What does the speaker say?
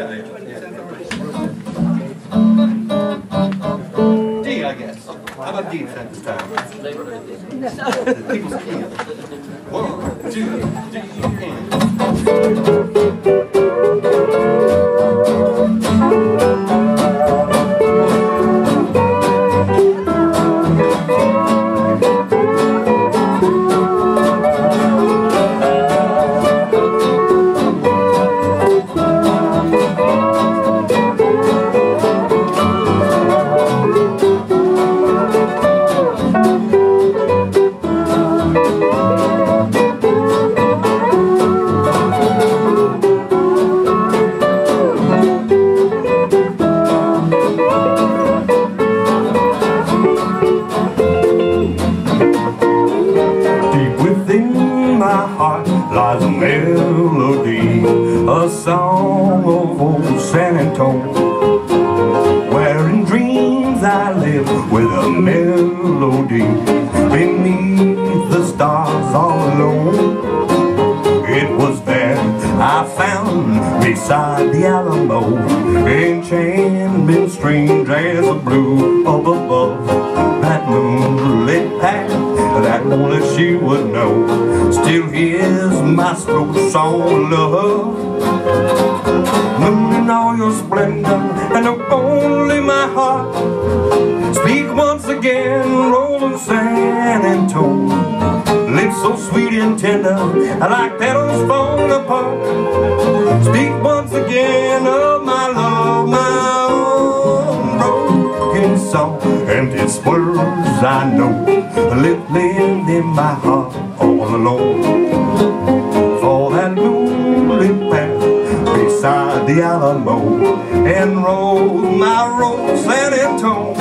D, I guess. How about D at this time? People's key. One, two, three, heart lies a melody, a song of old San Antonio, where in dreams I live with a melody beneath the stars all alone. It was there I found beside the Alamo, enchantment strange as a blue up above that moonlit path only she would know. Still hears my slow song love. Moon in all your splendor, and only my heart. Speak once again, rolling San Antonio. Lips so sweet and tender, like petals falling apart. Song. And it's words I know, live in my heart all alone. For that moonlit path beside the Alamo, and rose my rose San Antonio.